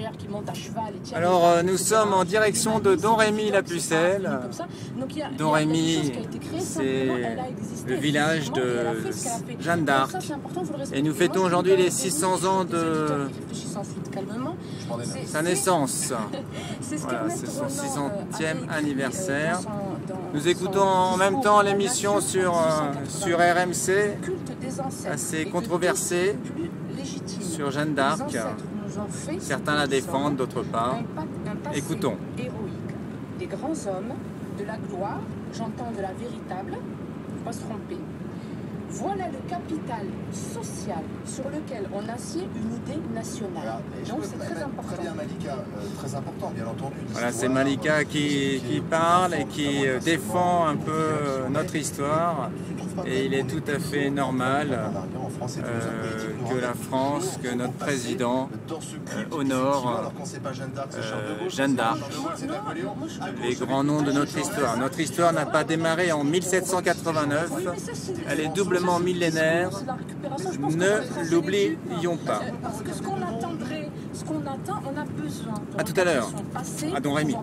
bergère qui monte à cheval et tient Alors, euh, nous sommes en direction de Don Rémy la Pucelle. Don Rémy, c'est le village de. Jeanne d'Arc. Et nous fêtons aujourd'hui les aux 600 amis, ans de- Sa naissance. Voilà, c'est son Renan, 600e euh, anniversaire. euh, dans Nous écoutons en même temps l'émission sur, en 1889. sur RMC, assez est de controversé, plus en plus légitime. sur Jeanne d'Arc. Ancêtres nous ont fait ce Certains la défendent, d'autres pas. Écoutons. héroïque. Des grands hommes, de la gloire, j'entends de la véritable, faut pas se tromper. Voilà le capital social sur lequel on assied une idée nationale. Donc c'est très important. Très bien, Malika, euh, très important, bien entendu. Voilà, c'est Malika euh, qui, parle et qui euh, défend un peu. Notre histoire. Et il est tout à fait normal euh, que la France, que notre président euh, honore, euh, Jeanne d'Arc. Les grands noms de notre histoire. Notre histoire n'a pas démarré en 1789. Oui, mais ça, c'est- Elle est doublement millénaire. Ne l'oublions pas. Parce que ce qu'on attendrait, ce qu'on attend, on a besoin. À tout à l'heure. À Don Rémy.